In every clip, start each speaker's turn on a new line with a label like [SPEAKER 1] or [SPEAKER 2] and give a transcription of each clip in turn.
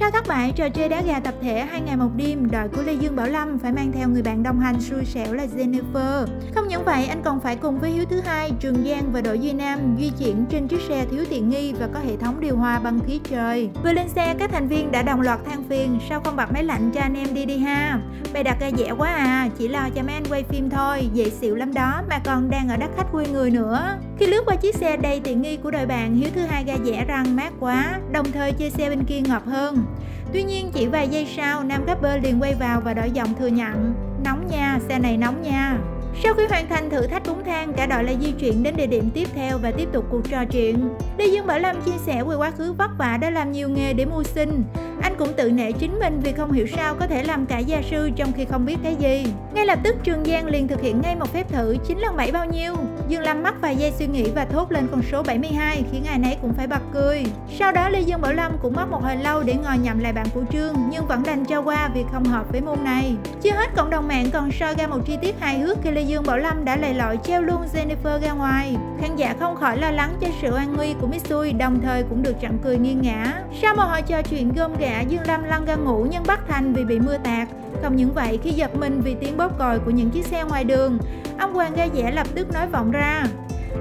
[SPEAKER 1] Sau thất bại trò chơi đá gà tập thể hai ngày một đêm, đội của Lê Dương Bảo Lâm phải mang theo người bạn đồng hành xui xẻo là Jennifer. Không những vậy, anh còn phải cùng với Hiếu thứ hai, Trường Giang và đội Duy Nam di chuyển trên chiếc xe thiếu tiện nghi và có hệ thống điều hòa bằng khí trời. Vừa lên xe, các thành viên đã đồng loạt than phiền, sao không bật máy lạnh cho anh em đi đi ha? Bày đặt ra dẻ quá à, chỉ lo cho mấy anh quay phim thôi, dễ xịu lắm đó mà còn đang ở đất khách quê người nữa. Khi lướt qua chiếc xe đầy tiện nghi của đội bạn, Hiếu thứ hai ga dẻ răng mát quá, đồng thời chơi xe bên kia ngập hơn. Tuy nhiên chỉ vài giây sau, nam rapper liền quay vào và đổi giọng thừa nhận Nóng nha, xe này nóng nha sau khi hoàn thành thử thách bún thang, cả đội lại di chuyển đến địa điểm tiếp theo và tiếp tục cuộc trò chuyện. Lê Dương Bảo Lâm chia sẻ về quá khứ vất vả đã làm nhiều nghề để mưu sinh. Anh cũng tự nể chính mình vì không hiểu sao có thể làm cả gia sư trong khi không biết cái gì. Ngay lập tức Trường Giang liền thực hiện ngay một phép thử 9 lần 7 bao nhiêu. Dương Lâm mắc vài giây suy nghĩ và thốt lên con số 72 khiến ai nấy cũng phải bật cười. Sau đó Lê Dương Bảo Lâm cũng mất một hồi lâu để ngồi nhầm lại bạn của Trương nhưng vẫn đành cho qua vì không hợp với môn này. Chưa hết cộng đồng mạng còn soi ra một chi tiết hài hước khi Lê Dương Bảo Lâm đã lầy lội treo luôn Jennifer ra ngoài. Khán giả không khỏi lo lắng cho sự an nguy của Mitsui, đồng thời cũng được chặn cười nghiêng ngã. Sau một hồi trò chuyện gom gã, Dương Lâm lăn ra ngủ nhưng bắt thành vì bị mưa tạt. Không những vậy, khi giật mình vì tiếng bóp còi của những chiếc xe ngoài đường, ông Hoàng ga dẻ lập tức nói vọng ra.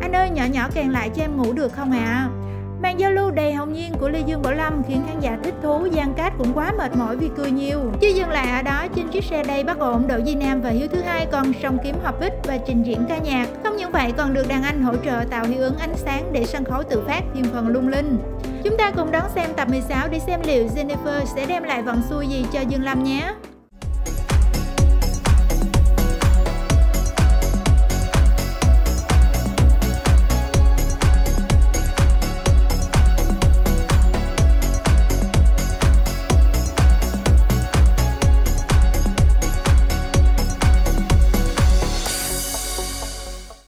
[SPEAKER 1] Anh ơi, nhỏ nhỏ càng lại cho em ngủ được không ạ? À? Màn giao lưu đầy hồn nhiên của Lê Dương Bảo Lâm khiến khán giả thích thú, Giang Cát cũng quá mệt mỏi vì cười nhiều. Chưa dừng lại ở đó, trên chiếc xe đầy bất ổn, Đỗ Di Nam và Hiếu thứ hai còn song kiếm hợp bích và trình diễn ca nhạc. Không những vậy còn được đàn anh hỗ trợ tạo hiệu ứng ánh sáng để sân khấu tự phát thêm phần lung linh. Chúng ta cùng đón xem tập 16 để xem liệu Jennifer sẽ đem lại vận xui gì cho Dương Lâm nhé.